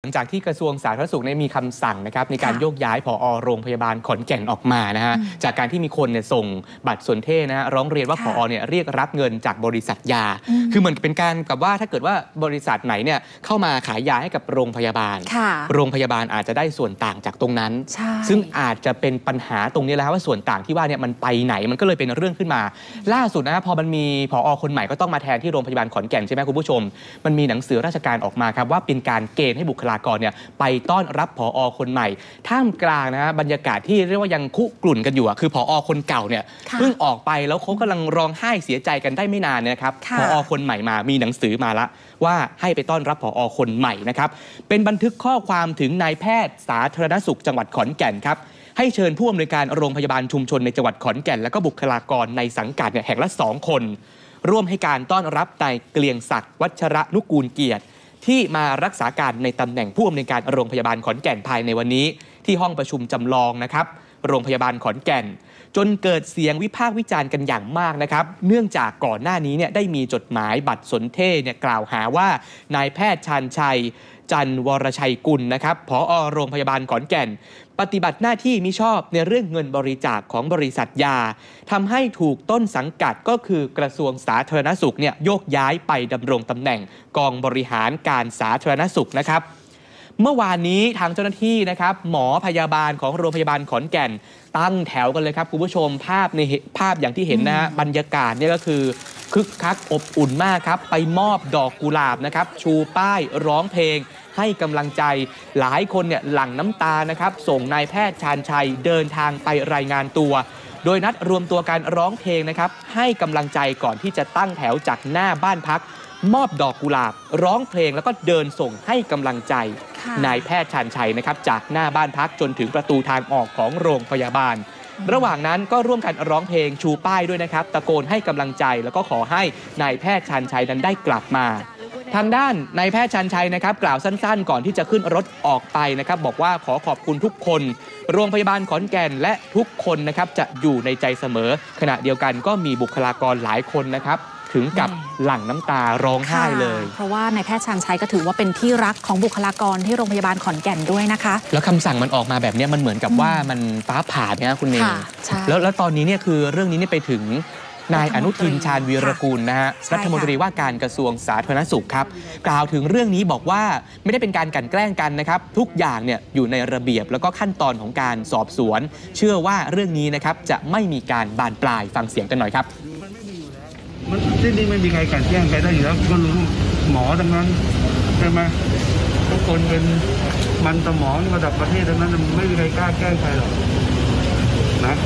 หลังจากที่กระทรวงสาธารณสุขเนี่ยมีคำสั่งนะครับในการค่ะโยกย้ายผอโรงพยาบาลขอนแก่นออกมานะฮะอืมจากการที่มีคนเนี่ยส่งบัตรสนเทศนะฮะร้องเรียนว่าผค่ะอเนี่ยเรียกรับเงินจากบริษัทยาอืมคือเหมือนเป็นการกับว่าถ้าเกิดว่าบริษัทไหนเนี่ยเข้ามาขายยาให้กับโรงพยาบาลค่ะโรงพยาบาลอาจจะได้ส่วนต่างจากตรงนั้นใช่ซึ่งอาจจะเป็นปัญหาตรงนี้แหล้วว่าส่วนต่างที่ว่าเนี่ยมันไปไหนมันก็เลยเป็นเรื่องขึ้นมา ล่าสุดนะฮะพอมันมีผอคนใหม่ก็ต้องมาแทนที่โรงพยาบาลขอนแก่นใช่ไหมคุณผู้ชม มันมีหนังสือราชการออกมาครับว่าเป็นการเกณฑ์ให้บุคลากรเนี่ยไปต้อนรับผอคนใหม่ ท่ามกลางนะฮะบรรยากาศที่เรียกว่ายังคุกรุ่นกันอยู่อะคือผอคนเก่าเนี่ยค่ะเพิ่งออกไปแล้วเขากำลังร้องไห้เสียใจกันได้ไม่นานเนยนะครับค่ะผอคนใหม่มามีหนังสือมาละ ว่าให้ไปต้อนรับผอคนใหม่นะครับเป็นบันทึกข้อความถึงนายแพทย์สาธารณสุขจังหวัดขอนแก่นครับให้เชิญผู้อำนวยการโรงพยาบาลชุมชนในจังหวัดขอนแก่น และก็บุคลากรในสังกัดเนี่ยแห่งละสองคน ร่วมให้การต้อนรับนายเกลียงศักดิ์วัชระนุกูลเกียรติ ที่มารักษาการในตำแหน่งผู้อำนวยการโรงพยาบาลขอนแก่นภายในวันนี้ ที่ห้องประชุมจำลองนะครับ โรงพยาบาลขอนแก่น จนเกิดเสียงวิพากษ์วิจารณ์กันอย่างมากนะครับ เนื่องจากก่อนหน้านี้เนี่ยได้มีจดหมายบัตรสนเทศเนี่ยกล่าวหาว่านายแพทย์ชานชัยจันวรชัยกุลนะครับผอโรงพยาบาลขอนแก่น ปฏิบัติหน้าที่มิชอบในเรื่องเงินบริจาคของบริษัทยาทำให้ถูกต้นสังกัดก็คือกระทรวงสาธารณสุขเนี่ยโยกย้ายไปดำรงตำแหน่งกองบริหารการสาธารณสุขนะครับเมื่อวานนี้ทางเจ้าหน้าที่นะครับ หมอพยาบาลของโรงพยาบาลขอนแก่น ตั้งแถวกันเลยครับ คุณผู้ชมภาพในภาพอย่างที่เห็นนะฮะบรรยากาศเนี่ยก็คือ คึกคักอบอุ่นมากครับ ไปมอบดอกกุหลาบนะครับ ชูป้ายร้องเพลง ให้กำลังใจ หลายคนเนี่ยหลั่งน้ำตานะครับ ส่งนายแพทย์ชาญชัยเดินทางไปรายงานตัว โดยนัดรวมตัวการร้องเพลงนะครับ ให้กำลังใจก่อนที่จะตั้งแถวจากหน้าบ้านพัก มอบดอกกุหลาบ ร้องเพลงแล้วก็เดินส่งให้กำลังใจค่ะนายแพทย์ชาญชัยนะครับจากหน้าบ้านพักจนถึงประตูทางออกของโรงพยาบาลระหว่างนั้นก็ร่วมกันร้องเพลงชูป้ายด้วยนะครับ ตะโกนให้กำลังใจแล้วก็ขอให้นายแพทย์ชาญชัยนั้นได้กลับมา ทางด้านนายแพทย์ชันชัยนะครับ กล่าวสั้นๆ ก่อนที่จะขึ้นรถออกไปนะครับ บอกว่าขอขอบคุณทุกคน โรงพยาบาลขอนแก่นและทุกคนนะครับจะอยู่ในใจเสมอ ขณะเดียวกันก็มีบุคลากรหลายคนนะครับถึงกับหลั่งน้ำตาร้องไห้เลยค่ะเพราะว่านายแพทย์ชันชัยก็ถือว่าเป็นที่รักของบุคลากรที่โรงพยาบาลขอนแก่นด้วยนะคะ แล้วคำสั่งมันออกมาแบบเนี้ยมันเหมือนกับว่ามันฟ้าผ่าเนี่ยนะคุณเนยค่ะใช่แล้วแล้วตอนนี้เนี่ยคือเรื่องนี้เนี่ยไปถึง นายอนุทินชาญวีรกูลนะฮะใช่ค่ะรัฐมนตรีว่าการกระทรวงสาธารณสุขครับ กล่าวถึงเรื่องนี้บอกว่าไม่ได้เป็นการกลั่นแกล้งกันนะครับ ทุกอย่างเนี่ยอยู่ในระเบียบแล้วก็ขั้นตอนของการสอบสวน เชื่อว่าเรื่องนี้นะครับจะไม่มีการบานปลายฟังเสียงกันหน่อยครับมันที่นี่ไม่มีใครกลันแกล้งใครได้อยู่แล้วก็รู้หมอทั้งนั้นใช่ไหมทุกคนเป็นมันสมองระดับประเทศทั้งนั้นมันไม่มีใครกล้าแกล้งใครหรอกนะ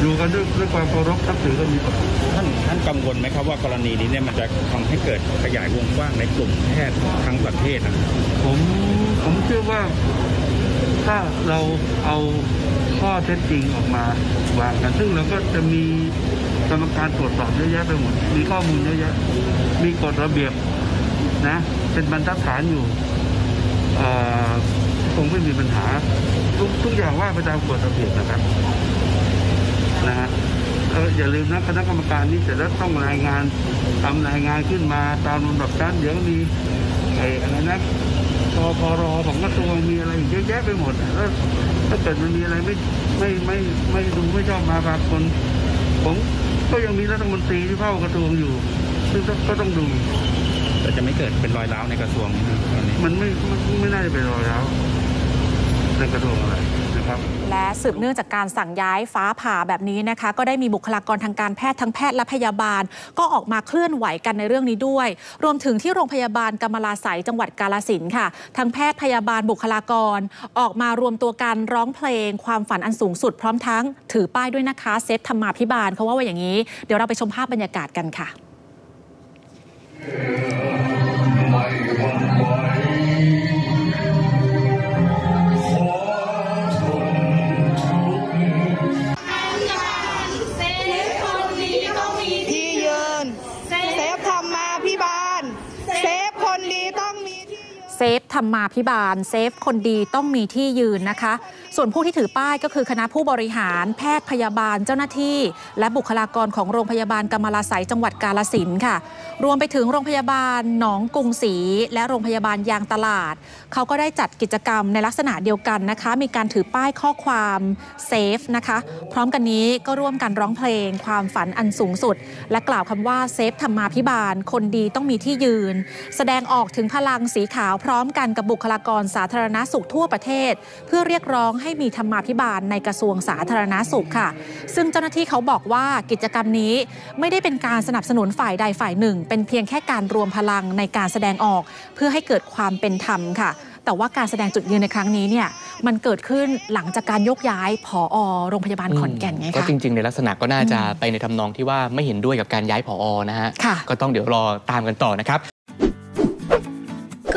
อยู่กันด้วยด้วยความเคารพนับถือกันดีกว่าท่านท่านกังวลไหมครับว่ากรณีนี้เนี่ยมันจะทำให้เกิดขยายวงกว้างในกลุ่มแพทย์ทั้งประเทศนะครับผมผมเชื่อว่าถ้าเราเอาข้อเท็จจริงออกมาวางกัน ซึ่งเราก็จะมีกรรมการตรวจสอบเยอะแยะไปหมด มีข้อมูลเยอะแยะ มีกฎระเบียบนะ เป็นบรรทัดฐานอยู่เอ่อคงไม่มีปัญหา ทุกทุกอย่างว่าไปตามกฎระเบียบนะครับ นะฮะเอ่ออย่าลืมนะคณะกรรมการนี้เสร็จแล้วต้องรายงานทำรายงานขึ้นมาตามลำดับชั้นเดี๋ยวมีไอ้อะไรนะพอพอรอของกระทรวงมีอะไรอีกเยอะแยะไปหมดแล้วถ้าเกิดมันมีอะไรไม่ไม่ไม่ไม่ดูไม่ชอบมาพากลผมก็ยังมีรัฐมนตรีที่เฝ้ากระทรวงอยู่ ซึ่งก็ก็ต้องดูแต่จะไม่เกิดเป็นรอยร้าวในกระทรวงนะครับตอนนี้มันไม่มันไม่น่าจะเป็นรอยร้าวในกระทรวงอะไรนะ ครับและสืบเนื่องจากการสั่งย้ายฟ้าผ่าแบบนี้นะคะ ก็ได้มีบุคลากรทางการแพทย์ทั้งแพทย์และพยาบาล ก็ออกมาเคลื่อนไหวกันในเรื่องนี้ด้วย รวมถึงที่โรงพยาบาลกำมลาไสยจังหวัดกาลสินค่ะทั้งแพทย์พยาบาลบุคลากร ออกมารวมตัวกันร้องเพลง ความฝันอันสูงสุดพร้อมทั้งถือป้ายด้วยนะคะเซฟธรรมาพิบาลเขาว่าว่าอย่างนี้ เดี๋ยวเราไปชมภาพบรรยากาศกันค่ะเsave ธรรมาภิบาลเซฟคนดีต้องมีที่ยืนเซฟธรรมาพิบาล เซฟคนดีต้องมีที่ยืนนะคะ ส่วนผู้ที่ถือป้ายก็คือคณะผู้บริหาร แพทย์พยาบาลเจ้าหน้าที่ และบุคลากรของโรงพยาบาลกมลาไสยจังหวัดกาฬสินธุ์ค่ะ รวมไปถึงโรงพยาบาลหนองกุงศรีและโรงพยาบาลยางตลาด เขาก็ได้จัดกิจกรรมในลักษณะเดียวกันนะคะ มีการถือป้ายข้อความ save นะคะ พร้อมกันนี้ก็ร่วมกันร้องเพลง ความฝันอันสูงสุด และกล่าวคำว่า save ธรรมาภิบาล คนดีต้องมีที่ยืน แสดงออกถึงพลังสีขาวพร้อมกันกับบุคลากรสาธารณสุขทั่วประเทศ เพื่อเรียกร้องให้มีธรรมาพิบาลในกระทรวงสาธารณสุขค่ะ ซึ่งเจ้าหน้าที่เขาบอกว่ากิจกรรมนี้ไม่ได้เป็นการสนับสนุนฝ่ายใดฝ่ายหนึ่ง เป็นเพียงแค่การรวมพลังในการแสดงออก เพื่อให้เกิดความเป็นธรรมค่ะ แต่ว่าการแสดงจุดยืนในครั้งนี้เนี่ยมันเกิดขึ้นหลังจากการยกย้ายผอโรงพยาบาลขอนแก่นไงก็คะจริง ๆ ในลักษณะก็น่าจะอืมไปในทำนองที่ว่าไม่เห็นด้วยกับการย้ายผอนะฮะค่ะก็ต้องเดี๋ยวรอตามกันต่อนะครับ